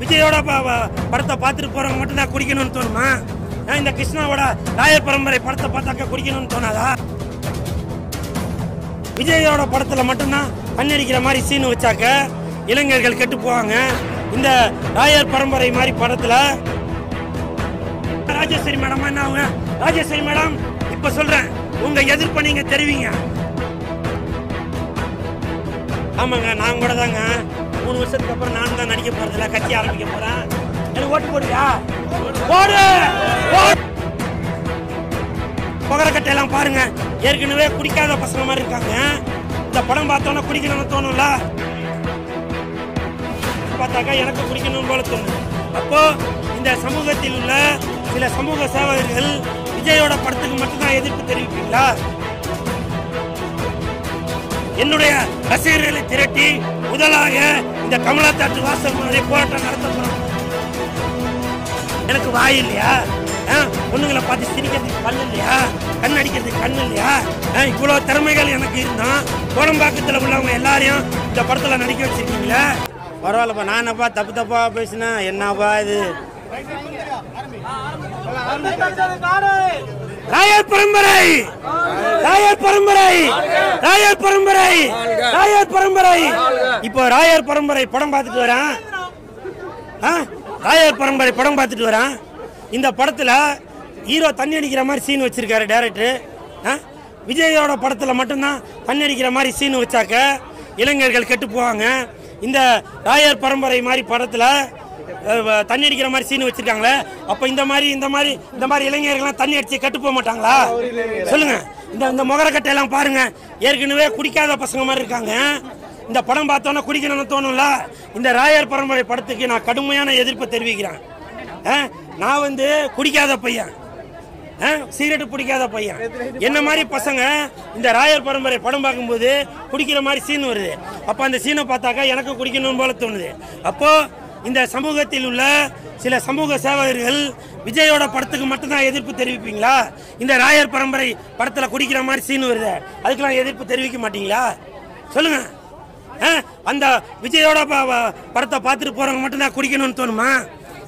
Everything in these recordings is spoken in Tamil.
விஜயோட ப- படத்தை பார்த்துட்டு போறவங்க மட்டும் தான் குடிக்கணும்னு தோணுமா? நான் இந்த கிருஷ்ணாவோட ராயர் பரம்பரை படத்தை பார்த்தாக்க குடிக்கணும்னு தோணாதா? விஜயோட படத்துல மட்டும்தான் பண்ணடிக்கிற மாதிரி சீன் வச்சாக்க இளைஞர்கள் கெட்டு போவாங்க. இந்த ராயர் பரம்பரை மாதிரி படத்துல ராஜேஸ்வரி மேடம் என்ன அவங்க ராஜேஸ்வரி மேடம் இப்ப சொல்றேன். உங்க எதிர்ப்பை நீங்க தெரிவிங்க. ஆமாங்க நான் கூட தாங்க. மூணு வருஷத்துக்கு அப்புறம் நான் தான் நடிக்க போறதில்ல கட்சி ஆரம்பிக்க போறேன். எனக்கு ஓட்டு போடுவியா? போடு! போடு. புகரக்கட்டை எல்லாம் பாருங்க. ஏற்கனவே குடிக்காத பசங்க மாதிரி இருக்காங்க. இந்த படம் பார்த்தோன்னா குடிக்கணும்னு தோணும்ல? பார்த்தாக்கா எனக்கு குடிக்கணும் போல தோணும் அப்போ இந்த சமூகத்தில் உள்ள சில சமூக சேவகர்கள் விஜயோட படத்துக்கு மட்டும்தான் எதிர்ப்பு தெரிவிப்பீங்களா? என்னுடைய ரசிகர்களை திரட்டி முதலாக இந்த கமலா தாட்டு வாசல் முன்னாடி போராட்டம் நடத்த போறோம் எனக்கு வாய் இல்லையா ஆ, பொண்ணுங்களை பார்த்து சிரிக்கிறதுக்கு பல்லு இல்லையா கண் அடிக்கிறதுக்கு கண்ணு இல்லையா ஆ, இவ்வளவு திறமைகள் எனக்கு இருந்தோம் கோடம்பாக்கத்தில் உள்ளவங்க எல்லாரையும் இந்த படத்துல நடிக்க வச்சிருக்கீங்களே பரவாயில்லப்பா நான் என்னப்பா தப்பு தப்பா பேசினேன் என்னப்பா இது ராயர் பரம்பரை! ராயர் பரம்பரை! ராயர் பரம்பரை! ராயர் பரம்பரை! இப்போ ராயர் பரம்பரை படம் பார்த்துட்டு வரேன். ஆ? ராயர் பரம்பரை படம் பார்த்துட்டு வரேன். இந்த படத்தில் ஹீரோ தண்ணி அடிக்கிற மாதிரி சீன் வச்சிருக்காரு டேரக்டர் விஜயோட படத்தில் மட்டும்தான் தண்ணி அடிக்கிற மாதிரி சீன் வச்சாக்க இளைஞர்கள் கெட்டு போவாங்க. இந்த ராயர் பரம்பரை மாதிரி படத்தில் தண்ணி அடிக்கிற மாதிரி சீன் வச்சிருக்காங்களே. அப்ப இந்த மாதிரி இந்த மாதிரி இந்த மாதிரி இளைஞர்கள்லாம் தண்ணி அடிச்சு கெட்டு போக மாட்டாங்களா? சொல்லுங்க. இந்த இந்த முகரக்கட்டை எல்லாம் பாருங்க. ஏற்கனவே குடிக்காத பசங்க மாதிரி இருக்காங்க. இந்த படம் பார்த்தோன்னா குடிக்கணும்னு தோணும்ல. இந்த ராயர் பரம்பரை படத்துக்கு நான் கடுமையான எதிர்ப்பை தெரிவிக்கிறேன். ஆ, நான் வந்து குடிக்காத பையன். ஆ, பிடிக்காத பையன். என்ன மாதிரி பசங்க இந்த ராயர் பரம்பரை படம் பார்க்கும்போது குடிக்கிற மாதிரி சீன் வருது. அப்போ அந்த சீனை பார்த்தாக்கா எனக்கு குடிக்கணும்னு போல தோணுது. அப்போது இந்த சமூகத்தில் உள்ள சில சமூக சேவகர்கள் விஜயோட படத்துக்கு மட்டும்தான் எதிர்ப்பு தெரிவிப்பீங்களா? இந்த ராயர் பரம்பரை படத்தில் குடிக்கிற மாதிரி சீன் வருது அதுக்கெல்லாம் எதிர்ப்பு தெரிவிக்க மாட்டீங்களா? சொல்லுங்க. ஆ, அந்த விஜயோட ப- படத்தை பார்த்துட்டு போறவங்க மட்டும்தான் குடிக்கணும்னு தோணுமா?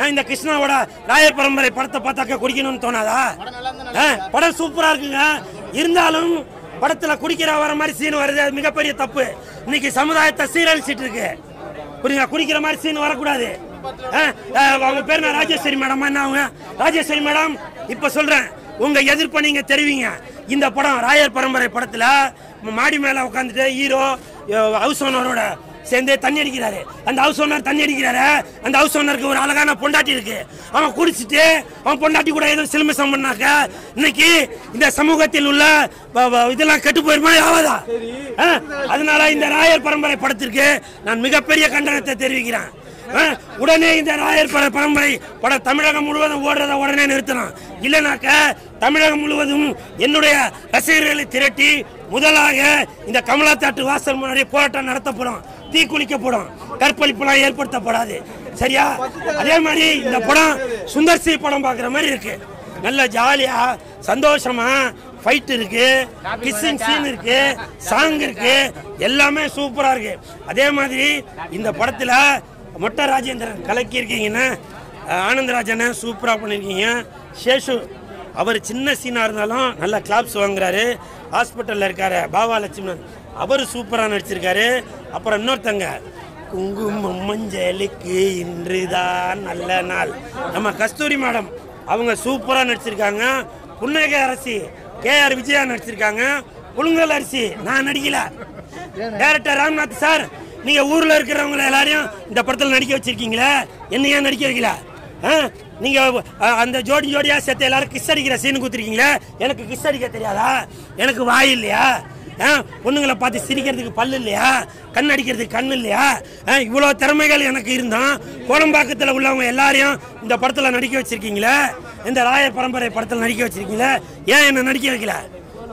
ஆ, இந்த கிருஷ்ணாவோட ராயர் பரம்பரை படத்தை பார்த்தாக்க குடிக்கணும்னு தோணாதா? ஆ, படம் சூப்பரா இருக்குங்க. இருந்தாலும் படத்துல குடிக்கிற வர மாதிரி சீன் வருது அது மிகப்பெரிய தப்பு. இன்னைக்கு சமுதாயத்தை சீரழிச்சிட்டு இருக்கு. புரியுங்க குடிக்கிற மாதிரி சீன் வரக்கூடாது. ஆ, அவங்க பேர் நான் ராஜேஸ்வரி மேடம் என்ன அவங்க ராஜேஸ்வரி மேடம் இப்போ சொல்கிறேன் உங்கள் எதிர்ப்பை நீங்கள் தெரிவிங்க. இந்த படம் ராயர் பரம்பரை படத்தில் மாடி மேலே உட்காந்துட்டு ஹீரோ ஹவுஸ் ஓனரோட சேர்ந்து தண்ணி அடிக்கிறாரு. அந்த ஹவுஸ் ஓனர் தண்ணி அடிக்கிறாரு. அந்த ஹவுஸ் ஓனருக்கு ஒரு அழகான பொண்டாட்டி இருக்கு. அவன் குடிச்சிட்டு அவன் பொண்டாட்டி கூட ஏதோ சிலுமிசம் பண்ணாக்க இன்னைக்கு இந்த சமூகத்தில் உள்ள இதெல்லாம் கெட்டு போயிருமா ஆகாதா ஆ? அதனால இந்த ராயர் பரம்பரை படத்திற்கு நான் மிகப்பெரிய கண்டனத்தை தெரிவிக்கிறேன்? உடனே இந்த ராயர் பர பரம்பரை படம் தமிழகம் முழுவதும் ஓடுறத உடனே நிறுத்தணும். இல்லைனாக்க தமிழகம் முழுவதும் என்னுடைய ரசிகர்களை திரட்டி முதலாக இந்த கமலா தாட்டு வாசல் முன்னாடி போராட்டம் நடத்தப்படும் தீக்குளிக்கப்படும் கற்பழிப்புலாம் ஏற்படுத்தப்படாது. சரியா? அதே மாதிரி இந்த படம் சுந்தர் சி படம் பார்க்குற மாதிரி இருக்கு. நல்ல ஜாலியாக சந்தோஷமா ஃபைட் இருக்கு. கிஸ்ஸிங் சீன் இருக்கு. சாங் இருக்கு. எல்லாமே சூப்பராக இருக்கு. அதே மாதிரி இந்த படத்தில் மொட்டை ராஜேந்திரன் கலக்கியிருக்கீங்கன்னா ஆனந்தராஜனை சூப்பராக பண்ணியிருக்கீங்க சேஷு அவர் சின்ன சீனாக இருந்தாலும் நல்ல கிளாப்ஸ் வாங்குறாரு. ஹாஸ்பிட்டலில் இருக்கார். பாபா லட்சுமணன். அவர் சூப்பராக நடிச்சிருக்காரு. அப்புறம் இன்னொருத்தங்க குங்குமம் மஞ்சளுக்கு இன்றுதான் நல்ல நாள். நம்ம கஸ்தூரி மேடம் அவங்க சூப்பராக நடிச்சிருக்காங்க. புன்னகை அரசி கே ஆர் விஜயா நடிச்சிருக்காங்க. புழுங்கல் அரிசி நான் நடிக்கல. டேரக்டர் ராம்நாத் சார் நீங்க ஊர்ல இருக்கிறவங்க எல்லாரையும் இந்த படத்தில் நடிக்க வச்சிருக்கீங்களே? என்ன ஏன் நடிக்க வைக்கல? ஆ? நீங்க அந்த ஜோடி ஜோடியா சேர்த்து எல்லாரும் கிஸ் அடிக்கிற சீன் கொடுத்துருக்கீங்களே? எனக்கு கிஸ் அடிக்க தெரியாதா? எனக்கு வாய் இல்லையா? பொண்ணுங்களை பார்த்து சிரிக்கிறதுக்கு பல்லு இல்லையா? கண் அடிக்கிறதுக்கு கண் இல்லையா? ஆ, திறமைகள் எனக்கு இருந்தோம் கோடம்பாக்கத்தில் உள்ளவங்க எல்லாரையும் இந்த படத்தில் நடிக்க வச்சிருக்கீங்களே? இந்த ராயர் பரம்பரை படத்தில் நடிக்க வச்சிருக்கீங்களே? ஏன் என்னை நடிக்க வைக்கல?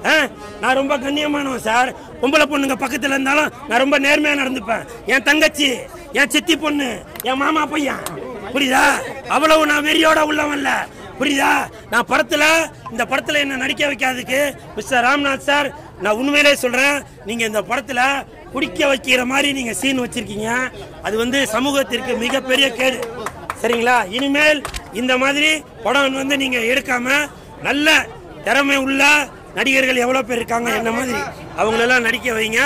ஆ? நான் ரொம்ப கண்ணியமானவன் சார். பொம்பளை பொண்ணுங்க பக்கத்தில் இருந்தாலும் நான் ரொம்ப நேர்மையாக நடந்துப்பேன். என் தங்கச்சி என் சித்தி பொண்ணு என் மாமா பையன். புரியுதா? அவ்வளவு நான் வெறியோட உள்ளவன்ல. புரியுதா? நான் படத்தில் இந்த படத்தில் என்ன நடிக்க வைக்காததுக்கு மிஸ்டர் ராம்நாத் சார் நான் உண்மையிலே சொல்றேன் நீங்க இந்த படத்துல குடிக்க வைக்கிற மாதிரி நீங்க சீன் வச்சிருக்கீங்க. அது வந்து சமூகத்திற்கு மிகப்பெரிய கேடு. சரிங்களா? இனிமேல் இந்த மாதிரி படம் வந்து நீங்க எடுக்காம நல்ல திறமை உள்ள நடிகர்கள் எவ்வளவு பேர் இருக்காங்க என்ன மாதிரி அவங்களெல்லாம் நடிக்க வைங்க.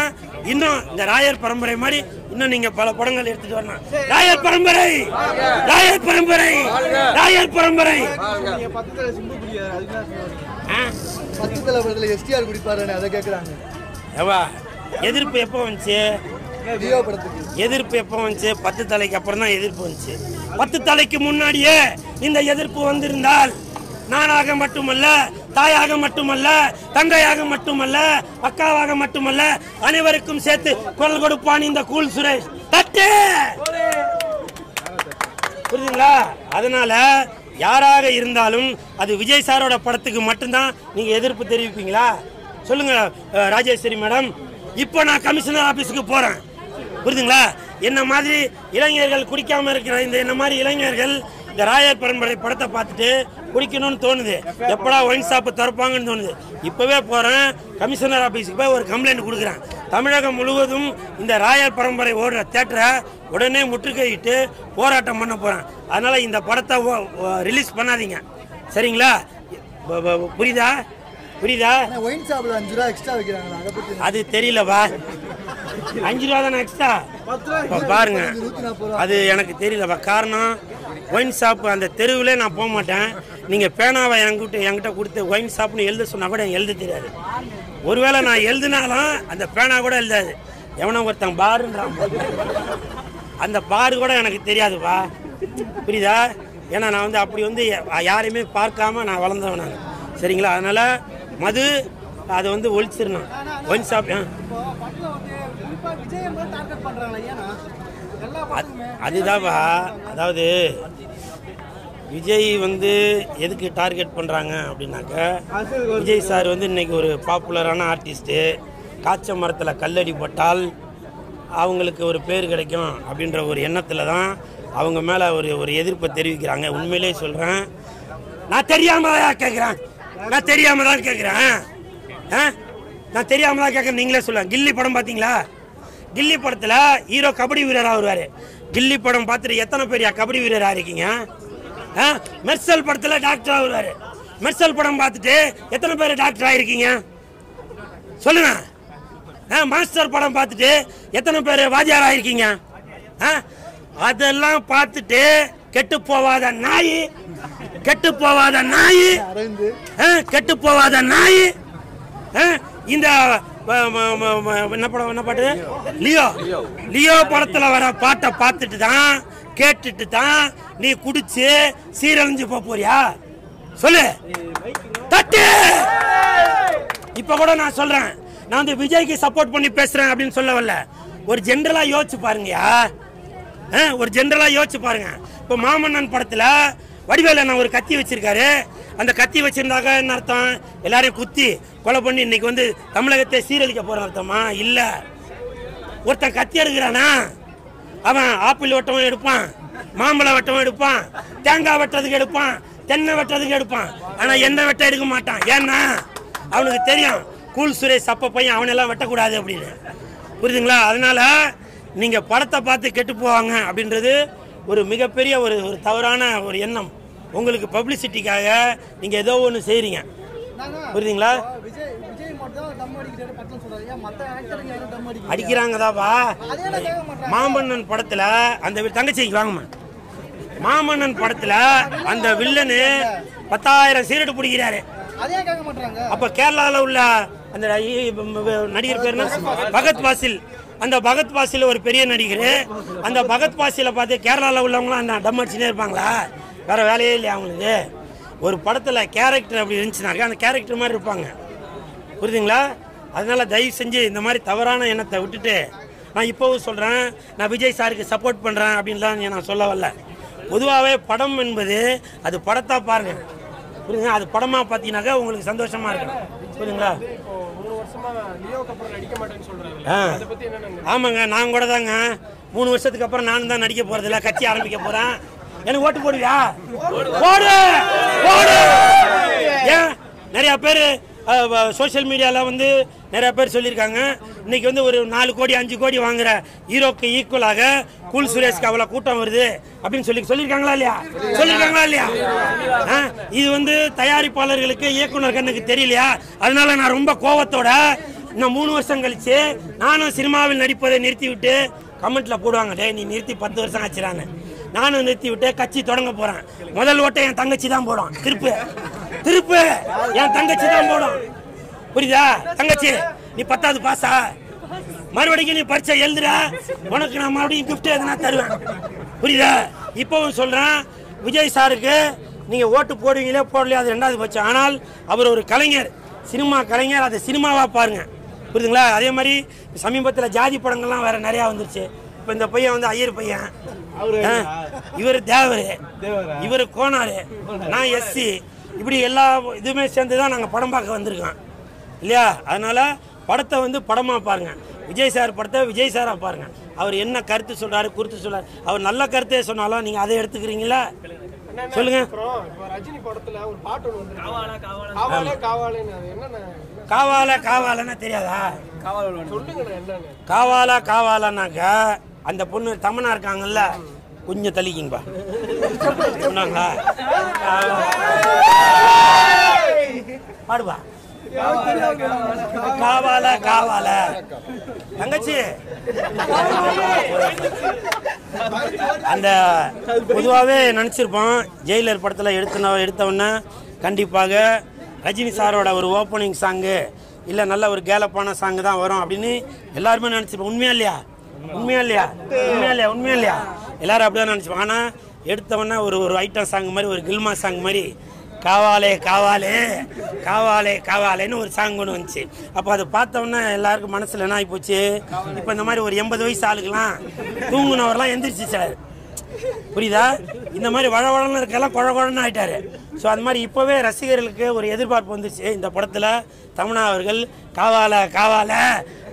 இன்னும் இந்த ராயர் பரம்பரை மாதிரி இன்னும் நீங்க பல படங்கள் எடுத்துட்டு வரணும் ராயர் பரம்பரை! ராயர் பரம்பரை! ராயர் பரம்பரை! பத்து தலைவரத்துல எஸ்டிஆர் குடிப்பாருன்னு அதை கேக்குறாங்க. ஏவா எதிர்ப்பு எப்போ வந்துச்சு? படத்துக்கு. எதிர்ப்பு எப்போ வந்துச்சு? பத்து தலைக்கு அப்புறம் தான் எதிர்ப்பு வந்துச்சு. பத்து தலைக்கு முன்னாடியே இந்த எதிர்ப்பு வந்திருந்தால் நானாக மட்டுமல்ல தாயாக மட்டுமல்ல தங்கையாக மட்டுமல்ல அக்காவாக மட்டுமல்ல அனைவருக்கும் சேர்த்து குரல் கொடுப்பான் இந்த கூல் சுரேஷ். தட்டு! புரியுதுங்களா? அதனால யாராக இருந்தாலும் அது விஜய் சாரோட படத்துக்கு மட்டும்தான் நீங்கள் எதிர்ப்பு தெரிவிப்பீங்களா? சொல்லுங்க ராஜேஸ்வரி மேடம். இப்போ நான் கமிஷனர் ஆஃபீஸுக்கு போறேன். புரிதுங்களா என்ன மாதிரி இளைஞர்கள் குடிக்காம இருக்கிற இந்த என்ன மாதிரி இளைஞர்கள் இந்த ராயர் பரம்பரை படத்தை பார்த்துட்டு குடிக்கணும்னு தோணுது. எப்படா ஒயின் ஷாப்பு திறப்பாங்கன்னு தோணுது. இப்போவே போகிறேன் கமிஷனர் ஆஃபீஸுக்கு போய் ஒரு கம்ப்ளைண்ட் கொடுக்குறேன். தமிழகம் முழுவதும் இந்த ராயர் பரம்பரை ஓடுற தேட்டரை உடனே முற்றுகையிட்டு போராட்டம் பண்ண போகிறேன் அதனால் இந்த படத்தை ரிலீஸ் பண்ணாதீங்க. சரிங்களா? புரியுதா? புரியுதா? ஒயின் ஷாப்ல அஞ்சு ரூபா எக்ஸ்ட்ரா வைக்கிறாங்களா அதை தெரியலவா அஞ்சு ரூபா தானே எக்ஸ்ட்ரா பாருங்க. அது எனக்கு தெரியலப்பா. காரணம் ஒயின் ஷாப் அந்த தெருவிலே நான் போக மாட்டேன். நீங்கள் பேனாவை என்கிட்ட என்கிட்ட கொடுத்து ஒயின் ஷாப்னு எழுத சொன்னால் கூட எனக்கு எழுத தெரியாது. ஒருவேளை நான் எழுதினாலும் அந்த பேனா கூட எழுதாது. எவனோ ஒருத்தன் பாருன்றான். அந்த பாரு கூட எனக்கு தெரியாதுப்பா. புரியுதா? ஏன்னா நான் வந்து அப்படி வந்து யாரையுமே பார்க்காம நான் வளர்ந்தவன் நான். சரிங்களா? அதனால் மது அதை வந்து ஒழிச்சிடணும். ஒயின் ஷாப் ஆ. அதுதான்ப்பா. அதாவது விஜய் வந்து எதுக்கு டார்கெட் பண்ணுறாங்க அப்படின்னாக்க விஜய் சார் வந்து இன்னைக்கு ஒரு பாப்புலரான ஆர்டிஸ்ட்டு காய்ச்ச மரத்தில் கல்லடி பட்டால் அவங்களுக்கு ஒரு பேர் கிடைக்கும் அப்படின்ற ஒரு எண்ணத்தில் தான் அவங்க மேலே ஒரு ஒரு எதிர்ப்பை தெரிவிக்கிறாங்க. உண்மையிலே சொல்கிறேன் நான் தெரியாம தான் கேட்குறேன் நான் தெரியாம தான் கேட்குறேன் ஆ? நான் தெரியாம தான் கேட்குறேன் நீங்களே சொல்லுங்க. கில்லி படம் பார்த்தீங்களா கில்லி படத்தில் ஹீரோ கபடி வீரராக வருவார். கில்லி படம் பார்த்துட்டு எத்தனை பேர் கபடி வீரராக இருக்கீங்க? ஆ? மெர்சல் படத்தில் டாக்டராக வருவார். மெர்சல் படம் பார்த்துட்டு எத்தனை பேர் டாக்டர் இருக்கீங்க சொல்லுங்க. ஆ மாஸ்டர் படம் பார்த்துட்டு எத்தனை பேர் வாத்தியார் இருக்கீங்க? ஆ? அதெல்லாம் பார்த்துட்டு கெட்டு போவாத நாய் கெட்டு போவாத நாய் ஆ, கெட்டு போவாத நாய் ஆ, இந்த என்ன படம் என்ன பாட்டு? லியோ. லியோ. படத்துல வர பாட்டை பார்த்துட்டு தான் கேட்டுட்டு தான் நீ குடிச்சு சீரழிஞ்சு போப் போறியா? சொல்லு. தட்டு. இப்ப கூட நான் சொல்றேன். நான் வந்து விஜய்க்கு சப்போர்ட் பண்ணி பேசுறேன் அப்படின்னு சொல்ல வரல. ஒரு ஜென்ரலா யோசிச்சு பாருங்கயா ஒரு ஜென்ரலா யோசிச்சு பாருங்க. இப்போ மாமன்னன் படத்துல வடிவேல நான் ஒரு கத்தி வச்சிருக்காரு. அந்த கத்தி வச்சிருந்தாக்க என்ன அர்த்தம்? எல்லாரையும் குத்தி கொலை பண்ணி இன்னைக்கு வந்து தமிழகத்தை சீரழிக்க போற அர்த்தமா? இல்ல. ஒருத்தன் கத்தி எடுக்கிறானா? அவன் ஆப்பிள் வெட்டவும் எடுப்பான் மாம்பழம் வெட்டவும் எடுப்பான் தேங்காய் வெட்டுறதுக்கு எடுப்பான் தென்னை வெட்டுறதுக்கு எடுப்பான். ஆனா எந்த வெட்ட எடுக்க மாட்டான். ஏன்னா அவனுக்கு தெரியும் கூல் சுரேஷ் அப்ப பையன் அவனெல்லாம் வெட்டக்கூடாது அப்படின்னு. புரியுதுங்களா? அதனால நீங்க படத்தை பார்த்து கெட்டு போவாங்க அப்படின்றது ஒரு மிகப்பெரிய ஒரு ஒரு தவறான ஒரு எண்ணம். உங்களுக்கு பப்ளிசிட்டிக்காக நீங்க ஏதோ ஒன்று செய்றீங்க. நாங்க புரியுதுங்களா? அடிக்கிறாங்கதாப்பா. மாமன்னன் படத்துல அந்த தங்கச்சிக்கு வாங்கம்மா. மாமன்னன் படத்துல அந்த வில்லனு பத்தாயிரம் சீரட்டு பிடிக்கிறாரு. அப்ப கேரளால உள்ள அந்த நடிகர் பேர் பகத் பாசில். அந்த பகத் பாசில் ஒரு பெரிய நடிகர். அந்த பகத் பாசில பார்த்து கேரளாவில் உள்ளவங்களாம் அந்த டம் அடிச்சுனே இருப்பாங்களா? வேற வேலையே இல்லையா அவங்களுக்கு? ஒரு படத்தில் கேரக்டர் அப்படி இருந்துச்சுனாக்கா அந்த கேரக்டர் மாதிரி இருப்பாங்க. புரியுதுங்களா? அதனால தயவு செஞ்சு இந்த மாதிரி தவறான எண்ணத்தை விட்டுட்டு நான் இப்போவும் சொல்கிறேன் நான் விஜய் சாருக்கு சப்போர்ட் பண்ணுறேன் அப்படின்லாம் நான் சொல்ல வரல. பொதுவாகவே படம் என்பது அது படத்தாக பாருங்க. புரியுதுங்க அது படமாக பார்த்தீங்கன்னாக்கா உங்களுக்கு சந்தோஷமாக இருக்கும். புரியுதுங்களா? ஆமாங்க நான் கூட தாங்க. மூணு வருஷத்துக்கு அப்புறம் நானும் தான் நடிக்க போறதில்ல கட்சி ஆரம்பிக்க போறேன். எனக்கு ஓட்டு போடுவியா? போடு! போடு! ஏன்? நிறைய பேர் சோஷியல் மீடியாவில் வந்து நிறைய பேர் சொல்லியிருக்காங்க. இன்றைக்கி வந்து ஒரு நாலு கோடி அஞ்சு கோடி வாங்குற ஹீரோக்கு ஈக்குவலாக கூல் சுரேஷ்க்கு அவ்வளோ கூட்டம் வருது அப்படின்னு சொல்லி சொல்லியிருக்காங்களா இல்லையா? சொல்லியிருக்காங்களா இல்லையா? ஆ, இது வந்து தயாரிப்பாளர்களுக்கு இயக்குனர் கண்ணுக்கு தெரியலையா? அதனால நான் ரொம்ப கோவத்தோட இன்னும் மூணு வருஷம் கழித்து நானும் சினிமாவில் நடிப்பதை நிறுத்திவிட்டு கமெண்ட்டில் போடுவாங்க டேய் நீ நிறுத்தி பத்து வருஷம் ஆச்சுறான்னு நானும் நிறுத்தி விட்டு கட்சி தொடங்க போகிறேன் முதல் ஓட்டை என் தங்கச்சி தான் போடுவான் திருப்பு. திருப்பு. என் தங்கச்சி தான் போடும். புரியுதா? தங்கச்சி நீ பத்தாவது பாஸா மறுபடியும் நீ பரீட்சை எழுதுற உனக்கு நான் மறுபடியும் gift எதுனா தருவேன். புரியுதா? இப்பவும் சொல்றேன். விஜய் சாருக்கு நீங்க ஓட்டு போடுவீங்களே போடலையோ அது ரெண்டாவது பட்சம். ஆனால் அவர் ஒரு கலைஞர் சினிமா கலைஞர். அதை சினிமாவா பாருங்க. புரியுதுங்களா? அதே மாதிரி சமீபத்தில் ஜாதி படங்கள்லாம் வேற நிறையா வந்துருச்சு. இப்போ இந்த பையன் வந்து ஐயர் பையன். இவர் தேவர்? இவர் கோனாரு. நான் எஸ்சி. இப்படி எல்லா இதுவுமே சேர்ந்து தான் நாங்கள் படம் பார்க்க வந்திருக்கோம். இல்லையா? அதனால படத்தை வந்து படமாக பாருங்க. விஜய் சார் படத்தை விஜய் சாராக பாருங்க. அவர் என்ன கருத்து சொல்றாரு குறித்து சொல்றாரு. அவர் நல்ல கருத்தே சொன்னாலும் நீங்கள் அதை எடுத்துக்கிறீங்களா? சொல்லுங்க. அப்புறம் இப்போ ரஜினி படத்துல ஒரு பாட்டு ஒன்று வந்து காவாலே காவாலேன்னு அது என்னென்ன காவால காவாலன்னா தெரியாதா? காவாலா காவாலானாக்கா அந்த பொண்ணு தமனா இருக்காங்கல்ல? கொஞ்சம் தள்ளிக்கிங்கப்பா. சொன்னாங்களா? பாடுவா காவால காவால. தங்கச்சி. அந்த பொதுவாகவே நினச்சிருப்போம் ஜெயிலர் படத்தில் எடுத்தன எடுத்தவொன்னே கண்டிப்பாக ரஜினி சாரோட ஒரு ஓப்பனிங் சாங்கு இல்லை நல்ல ஒரு கேலப்பான சாங்கு தான் வரும் அப்படின்னு எல்லாருமே நினச்சிருப்போம். உண்மையா இல்லையா? உண்மையா இல்லையா? உண்மையா இல்லையா? உண்மையா இல்லையா? எல்லாரும் அப்படிதான் நினச்சிப்பாங்க. ஆனால் எடுத்தவொன்னே ஒரு ஒரு ஐட்டம் சாங் மாதிரி ஒரு கில்மா சாங் மாதிரி காவாலே காவாலே காவாலே காவாலேன்னு ஒரு சாங் ஒன்று வந்துச்சு. அப்போ அதை பார்த்தோன்னே எல்லாருக்கும் மனசில் என்ன ஆகிப்போச்சு இப்போ இந்த மாதிரி ஒரு எண்பது வயசு ஆளுக்கெல்லாம் தூங்குனவரெல்லாம் எந்திரிச்சு சார். புரியுதா? இந்த மாதிரி வழவழன்னு இருக்கலாம் குழ குழன்னு ஆகிட்டாரு ஸோ அது மாதிரி இப்போவே ரசிகர்களுக்கு ஒரு எதிர்பார்ப்பு வந்துச்சு இந்த படத்தில் தமனா அவர்கள் காவால காவால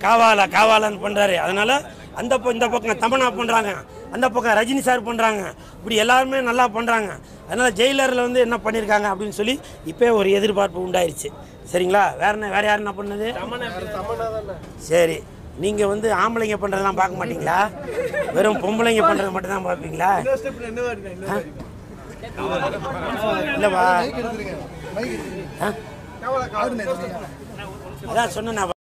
காவால காவாலன்னு பண்ணுறாரு அதனால் அந்த இந்த பக்கம் தமனா பண்ணுறாங்க அந்த பக்கம் ரஜினி சார் பண்ணுறாங்க இப்படி எல்லாருமே நல்லா பண்ணுறாங்க அதனால் ஜெயிலரில் வந்து என்ன பண்ணியிருக்காங்க அப்படின்னு சொல்லி இப்போ ஒரு எதிர்பார்ப்பு உண்டாயிருச்சு. சரிங்களா? வேற என்ன வேற யார் என்ன பண்ணது? சரி. நீங்கள் வந்து ஆம்பளைங்க பண்ணுறதெல்லாம் பார்க்க மாட்டீங்களா? வெறும் பொம்பளைங்க பண்ணுறது மட்டும் தான் பார்ப்பீங்களா இல்லைப்பா. ஆ? அதான் சொன்னேன்